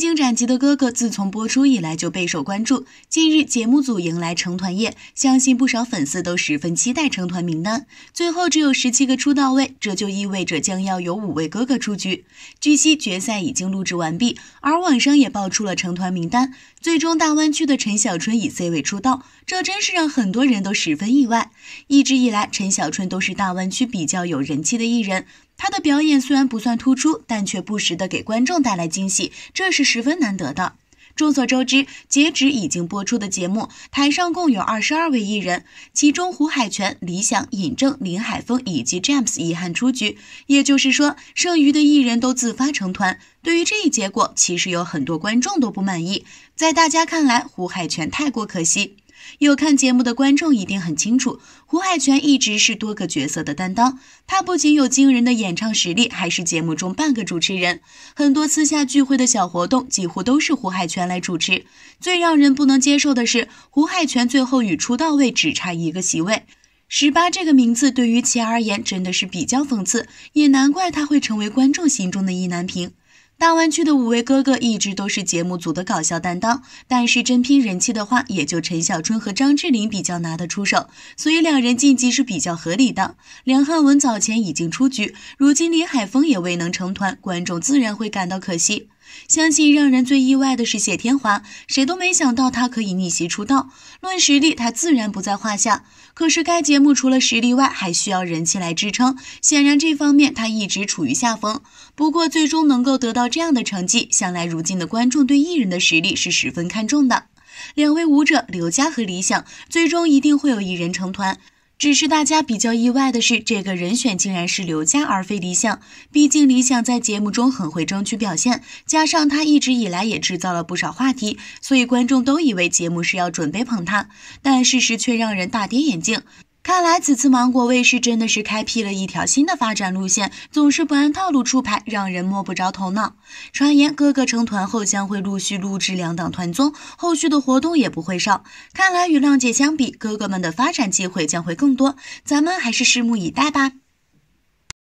荆斩棘的哥哥自从播出以来就备受关注。近日节目组迎来成团夜，相信不少粉丝都十分期待成团名单。最后只有十七个出道位，这就意味着将要有五位哥哥出局。据悉决赛已经录制完毕，而网上也爆出了成团名单，最终大湾区的陈小春以 C 位出道，这真是让很多人都十分意外。一直以来，陈小春都是大湾区比较有人气的艺人。他的表演虽然不算突出，但却不时的给观众带来惊喜，这是十分难得的。众所周知，截止已经播出的节目，台上共有二十二位艺人，其中胡海泉、李想、尹正、林海峰以及 James 遗憾出局，也就是说，剩余的艺人都自发成团。对于这一结果，其实有很多观众都不满意，在大家看来，胡海泉太过可惜。有看节目的观众一定很清楚，胡海泉一直是多个角色的担当。他不仅有惊人的演唱实力，还是节目中半个主持人。很多私下聚会的小活动，几乎都是胡海泉来主持。最让人不能接受的是，胡海泉最后与出道位只差一个席位。十八这个名字对于其而言真的是比较讽刺，也难怪他会成为观众心中的意难平。大湾区的五位哥哥一直都是节目组的搞笑担当，但是真拼人气的话，也就陈小春和张智霖比较拿得出手，所以两人晋级是比较合理的。梁汉文早前已经出局，如今李海峰也未能成团，观众自然会感到可惜。相信让人最意外的是谢天华，谁都没想到他可以逆袭出道。论实力，他自然不在话下。可是该节目除了实力外，还需要人气来支撑。显然这方面他一直处于下风。不过最终能够得到这样的成绩，想来如今的观众对艺人的实力是十分看重的。两位舞者刘佳和李想，最终一定会有一人成团。只是大家比较意外的是，这个人选竟然是刘佳而非李想。毕竟李想在节目中很会争取表现，加上他一直以来也制造了不少话题，所以观众都以为节目是要准备捧他。但事实却让人大跌眼镜。看来此次芒果卫视真的是开辟了一条新的发展路线，总是不按套路出牌，让人摸不着头脑。传言哥哥成团后将会陆续录制两档团综，后续的活动也不会少。看来与浪姐相比，哥哥们的发展机会将会更多，咱们还是拭目以待吧。